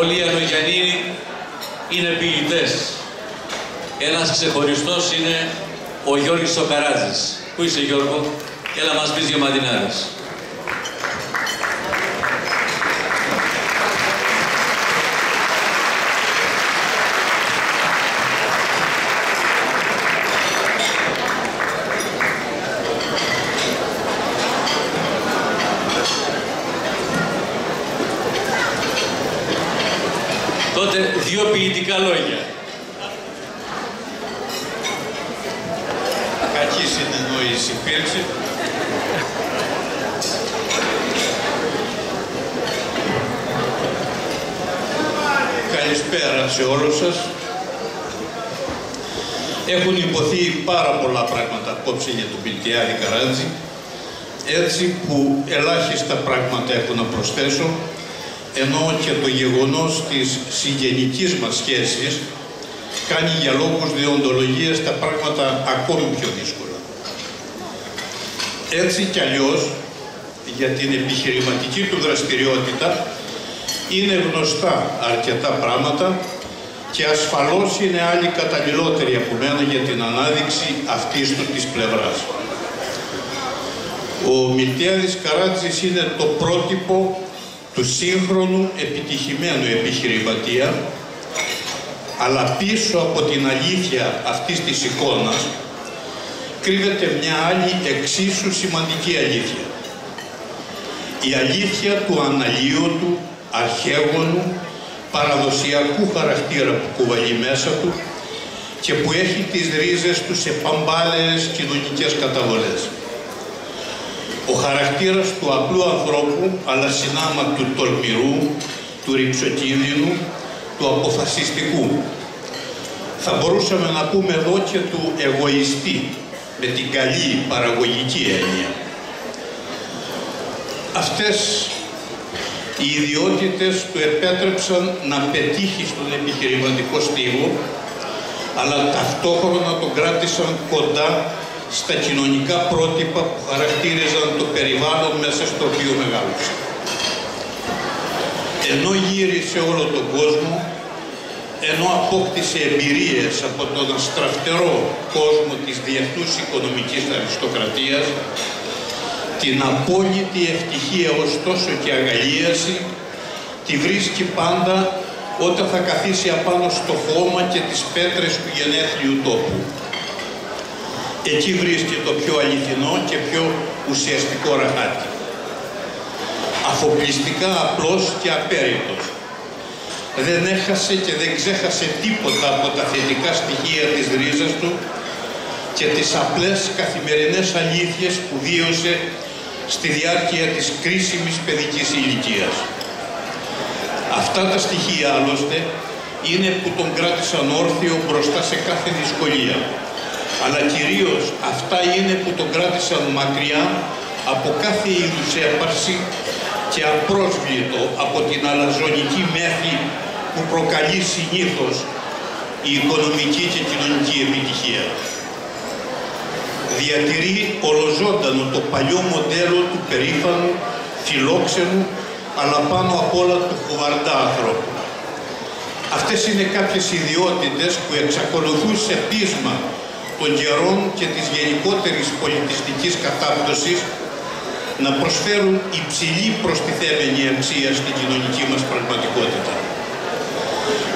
Όλοι οι Ανογιαννίνοι είναι ποιητές. Ένας ξεχωριστός είναι ο Γιώργης Σοκαράτζης. Πού είσαι Γιώργο, έλα μας πεις δύο μαντινάδες. Δύο ποιητικά λόγια. Κακή συνεννόηση υπήρξε. Καλησπέρα σε όλους σας. Έχουν υποθεί πάρα πολλά πράγματα απόψε για τον Πιλτιάδη Καράτζη, έτσι που ελάχιστα πράγματα έχω να προσθέσω, ενώ και το γεγονός της συγγενικής μας σχέσης κάνει για λόγους διοντολογίας τα πράγματα ακόμη πιο δύσκολα. Έτσι κι αλλιώς, για την επιχειρηματική του δραστηριότητα, είναι γνωστά αρκετά πράγματα και ασφαλώς είναι άλλοι καταλληλότεροι από μένα για την ανάδειξη αυτής του της πλευράς. Ο Μιλτιάδης Καράτζης είναι το πρότυπο του σύγχρονου επιτυχημένου επιχειρηματία, αλλά πίσω από την αλήθεια αυτής της εικόνας κρύβεται μια άλλη εξίσου σημαντική αλήθεια. Η αλήθεια του αναλύωτου, αρχαίγονου, παραδοσιακού χαρακτήρα που κουβαλεί μέσα του και που έχει τις ρίζες του σε παμπάλαιες κοινωνικές καταβολές. Ο χαρακτήρας του απλού ανθρώπου, αλλά συνάμα του τολμηρού, του ρηψοκίνδυνου, του αποφασιστικού. Θα μπορούσαμε να πούμε εδώ και του εγωιστή, με την καλή παραγωγική έννοια. Αυτές οι ιδιότητες του επέτρεψαν να πετύχει στον επιχειρηματικό στίβο, αλλά ταυτόχρονα τον κράτησαν κοντά στα κοινωνικά πρότυπα που χαρακτήριζαν το περιβάλλον μέσα στο οποίο μεγάλωσε. Ενώ γύρισε όλο τον κόσμο, ενώ απόκτησε εμπειρίες από τον αστραφτερό κόσμο της διεθνούς οικονομικής αριστοκρατίας, την απόλυτη ευτυχία ωστόσο και αγαλίαση τη βρίσκει πάντα όταν θα καθίσει απάνω στο χώμα και τις πέτρες του γενέθλιου τόπου. Εκεί βρίσκει το πιο αληθινό και πιο ουσιαστικό ραχάτι. Αφοπλιστικά απλός και απέριτος. Δεν έχασε και δεν ξέχασε τίποτα από τα θετικά στοιχεία της ρίζας του και τις απλές καθημερινές αλήθειες που βίωσε στη διάρκεια της κρίσιμης παιδικής ηλικίας. Αυτά τα στοιχεία άλλωστε είναι που τον κράτησαν όρθιο μπροστά σε κάθε δυσκολία. Αλλά κυρίως αυτά είναι που τον κράτησαν μακριά από κάθε είδους έπαρση και απρόσβλητο από την αλαζονική μέθη που προκαλεί συνήθως η οικονομική και κοινωνική επιτυχία διατηρεί ολοζώντανο το παλιό μοντέλο του περήφανου, φιλόξενου, αλλά πάνω απ' όλα του χουβαρντά ανθρώπου. Αυτές είναι κάποιες ιδιότητες που εξακολουθούν σε πείσμα των καιρών και της γενικότερης πολιτιστικής κατάπτωσης να προσφέρουν υψηλή προστιθέμενη αξία στην κοινωνική μας πραγματικότητα.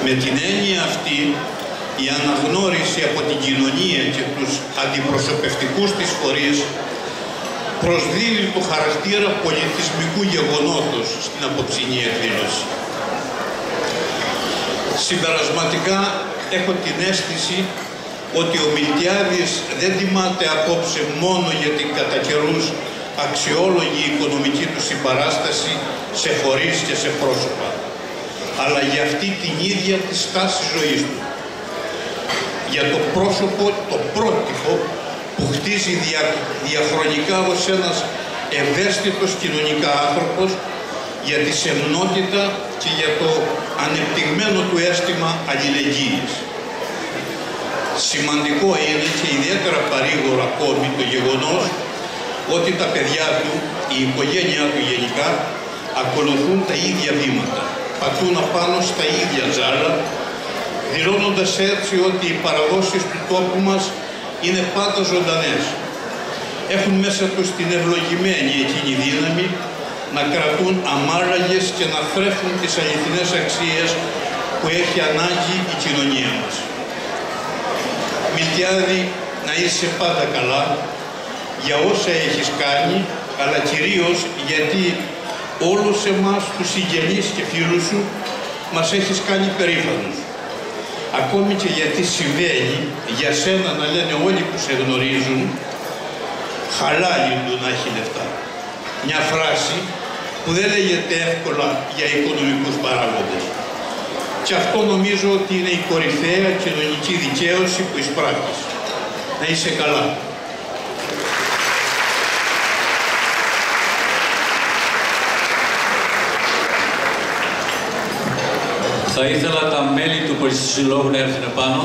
Με την έννοια αυτή, η αναγνώριση από την κοινωνία και τους αντιπροσωπευτικούς της φορείς προσδίδει το χαρακτήρα πολιτισμικού γεγονότος στην απόψινή εκδήλωση. Συμπερασματικά έχω την αίσθηση ότι ο Μιλτιάδης δεν τιμάται απόψε μόνο για την κατά καιρούς αξιόλογη οικονομική του συμπαράσταση σε φορείς και σε πρόσωπα, αλλά για αυτή την ίδια τη στάση ζωής του για το πρόσωπο, το πρότυπο που χτίζει δια, διαχρονικά ως ένας ευαίσθητος κοινωνικά άνθρωπος για τη σεμνότητα και για το ανεπτυγμένο του αίσθημα αλληλεγγύης. Σημαντικό είναι και ιδιαίτερα παρήγορο ακόμη το γεγονός ότι τα παιδιά του, η οικογένειά του γενικά, ακολουθούν τα ίδια βήματα. πατούν απάνω στα ίδια ζάλα, δηλώνοντας έτσι ότι οι παραδόσεις του τόπου μας είναι πάντα ζωντανές. Έχουν μέσα τους την ευλογημένη εκείνη δύναμη να κρατούν αμάραγες και να θρέφουν τις αληθινές αξίες που έχει ανάγκη η κοινωνία μας. Μιλτιάδη, να είσαι πάντα καλά για όσα έχεις κάνει, αλλά κυρίως γιατί όλους εμάς τους συγγενείς και φίλους σου μας έχεις κάνει περήφανος. Ακόμη και γιατί συμβαίνει για σένα να λένε όλοι που σε γνωρίζουν χαλάλι του να έχει λεφτά. Μια φράση που δεν λέγεται εύκολα για οικονομικούς παράγοντες. Και αυτό νομίζω ότι είναι η κορυφαία κοινωνική δικαίωση που εισπράττεις. Να είσαι καλά. Θα ήθελα τα μέλη του Συλλόγου να έρθουν πάνω.